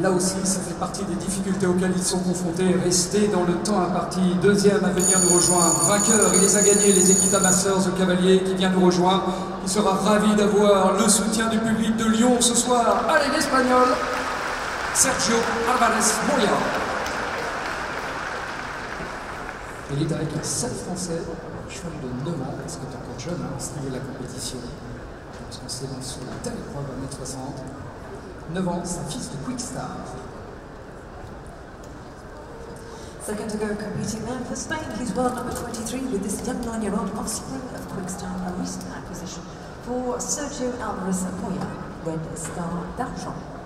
là aussi, ça fait partie des difficultés auxquelles ils sont confrontés. Rester dans le temps imparti. Deuxième à venir nous rejoindre. Vainqueur, il les a gagnés, les Equita Masters, le cavalier qui vient nous rejoindre. Il sera ravi d'avoir le soutien du public de Lyon ce soir. Allez, l'Espagnol, Sergio Alvarez Moya. Il est avec un seul français, un cheval de 9 ans, parce que est encore jeune hein, à ce niveau de la compétition. Parce qu'on s'élance sur telle épreuve à 1m60. 9 ans, c'est fils de Quickstar. Second to go competing man for Spain, he's world number 23 with this young nine-year-old offspring of Quickstar, a recent acquisition for Sergio Alvarez Moya, Red Star d'Argent.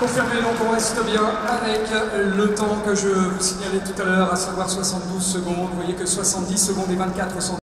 Confirmé, donc on reste bien avec le temps que je vous signalais tout à l'heure, à savoir 72 secondes. Vous voyez que 70 secondes et 24 sont